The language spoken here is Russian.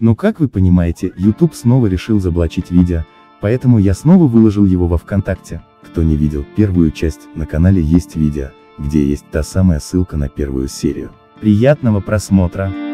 Но как вы понимаете, YouTube снова решил заблочить видео, поэтому я снова выложил его во ВКонтакте. Кто не видел первую часть, на канале есть видео, где есть та самая ссылка на первую серию. Приятного просмотра!